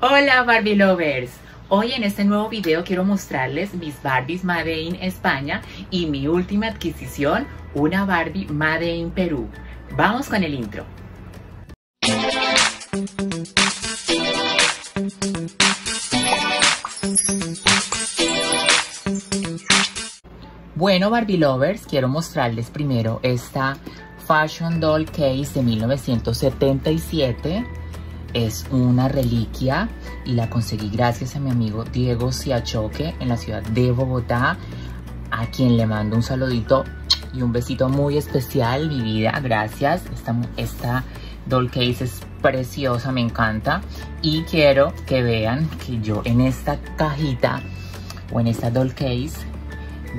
Hola Barbie Lovers, hoy en este nuevo video quiero mostrarles mis Barbies Made in España y mi última adquisición, una Barbie Made in Perú. Vamos con el intro. Bueno Barbie Lovers, quiero mostrarles primero esta Fashion Doll Case de 1977 es una reliquia y la conseguí gracias a mi amigo Diego Siachoque en la ciudad de Bogotá, a quien le mando un saludito y un besito muy especial, mi vida, gracias. Esta, esta doll case es preciosa, me encanta. Y quiero que vean que yo en esta cajita o en esta doll case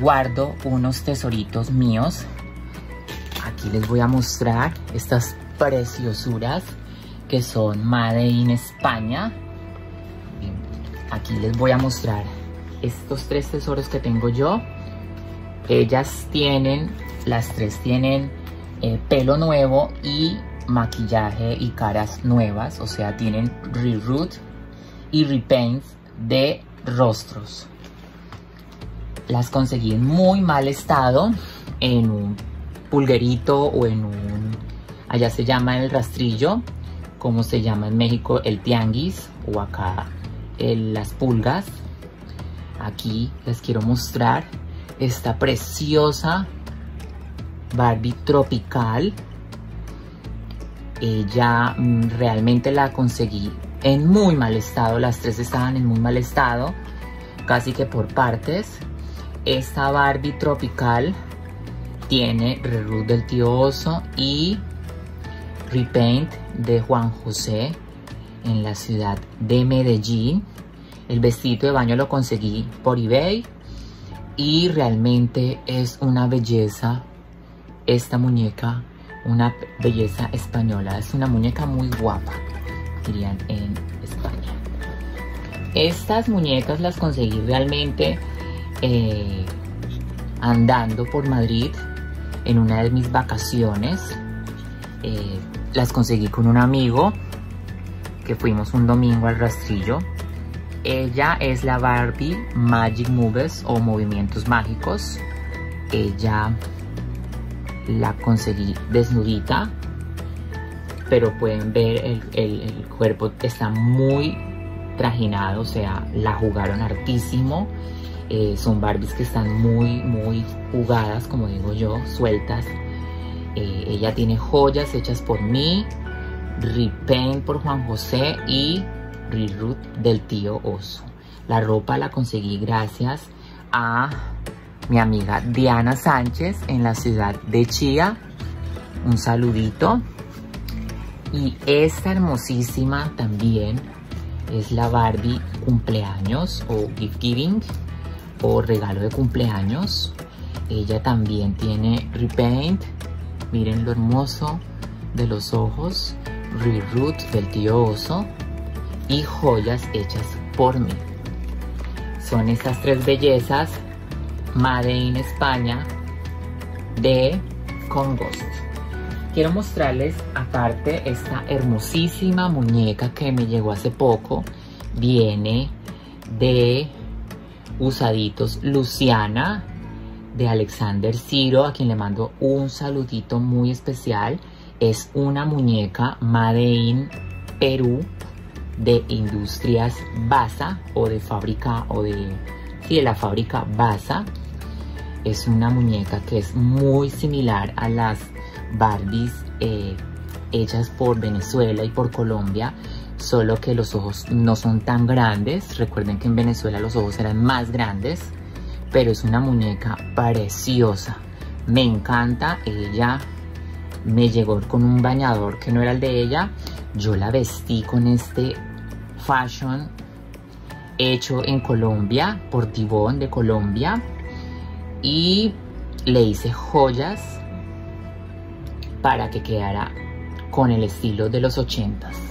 guardo unos tesoritos míos. Aquí les voy a mostrar estas preciosuras que son Made in España. Aquí les voy a mostrar estos tres tesoros que tengo yo. Ellas tienen, las tres tienen eh, pelo nuevo y maquillaje y caras nuevas. O sea, tienen reroot y repaint de rostros. Las conseguí en muy mal estado, en un pulguerito o en un, allá se llama el rastrillo como se llama en México el tianguis o acá las pulgas. Aquí les quiero mostrar esta preciosa Barbie tropical. Ella mm, realmente la conseguí en muy mal estado, las tres estaban en muy mal estado, casi que por partes. Esta Barbie tropical tiene Rerut del tío oso y Repaint de Juan José en la ciudad de Medellín. El vestido de baño lo conseguí por eBay y realmente es una belleza esta muñeca, una belleza española. Es una muñeca muy guapa, dirían en España. Estas muñecas las conseguí realmente eh, andando por Madrid en una de mis vacaciones. Eh, las conseguí con un amigo que fuimos un domingo al rastrillo. Ella es la Barbie Magic Moves o Movimientos Mágicos. Ella la conseguí desnudita, pero pueden ver el, el cuerpo está muy trajinado, o sea, la jugaron hartísimo. Eh, son Barbies que están muy, muy jugadas, como digo yo, sueltas. Eh, ella tiene joyas hechas por mí, repaint por Juan José y reroot del tío Oso. La ropa la conseguí gracias a mi amiga Diana Sánchez en la ciudad de Chía. Un saludito. Y esta hermosísima también es la Barbie cumpleaños o gift giving o regalo de cumpleaños. Ella también tiene repaint Miren lo hermoso de los ojos, reroot del tío oso y joyas hechas por mí. Son estas tres bellezas Made in España de Congost. Quiero mostrarles aparte esta hermosísima muñeca que me llegó hace poco. Viene de Usaditos Luciana de Alexander Ciro, a quien le mando un saludito muy especial. Es una muñeca Made in Perú de Industrias Baza o de fábrica o de, sí, de la fábrica Baza. Es una muñeca que es muy similar a las Barbies eh, hechas por Venezuela y por Colombia, solo que los ojos no son tan grandes. Recuerden que en Venezuela los ojos eran más grandes pero es una muñeca preciosa. Me encanta, ella me llegó con un bañador que no era el de ella. Yo la vestí con este fashion hecho en Colombia, por Tibón de Colombia. Y le hice joyas para que quedara con el estilo de los ochentas.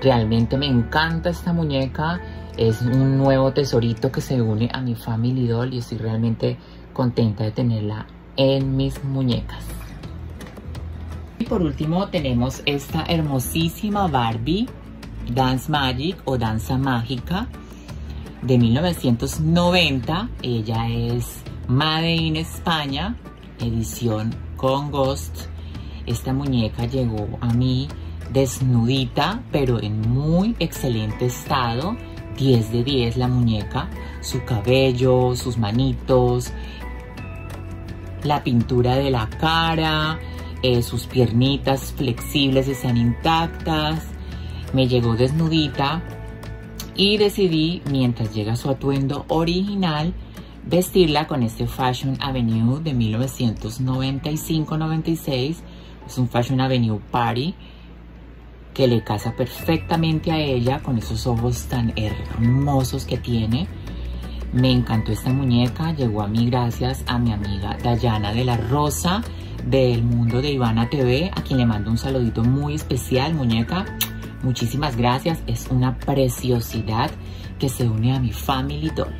Realmente me encanta esta muñeca es un nuevo tesorito que se une a mi Family Doll y estoy realmente contenta de tenerla en mis muñecas. por último tenemos esta hermosísima Barbie Dance Magic o Danza Mágica de 1990. Ella es Made in España, edición con Ghost. Esta muñeca llegó a mí desnudita, pero en muy excelente estado. 10 de 10 la muñeca, su cabello, sus manitos, la pintura de la cara, eh, sus piernitas flexibles están intactas. Me llegó desnudita y decidí, mientras llega su atuendo original, vestirla con este Fashion Avenue de 1995-96. Es un Fashion Avenue Party que le casa perfectamente a ella con esos ojos tan hermosos que tiene. Me encantó esta muñeca, llegó a mí gracias a mi amiga Dayana de la Rosa del mundo de Ivana TV, a quien le mando un saludito muy especial, muñeca. Muchísimas gracias, es una preciosidad que se une a mi family doll.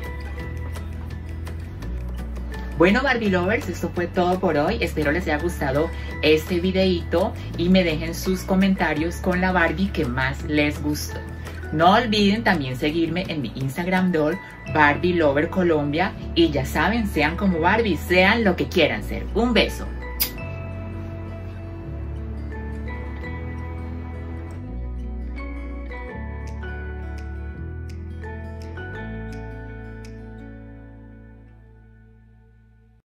Bueno Barbie Lovers, esto fue todo por hoy. Espero les haya gustado este videito y me dejen sus comentarios con la Barbie que más les gustó. No olviden también seguirme en mi Instagram doll Barbie Lover Colombia y ya saben, sean como Barbie, sean lo que quieran ser. Un beso.